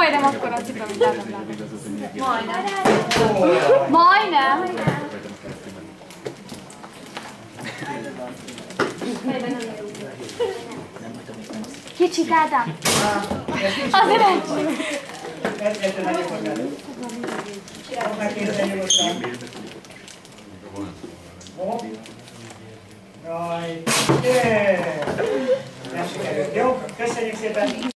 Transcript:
Majdnem akkor a cipő, mint Ádám Majdnem. Majdnem. Kicsit Ádám. Azért egy. Ettől Jaj. Yeah. Nem sikerült. Jó, köszönjük szépen.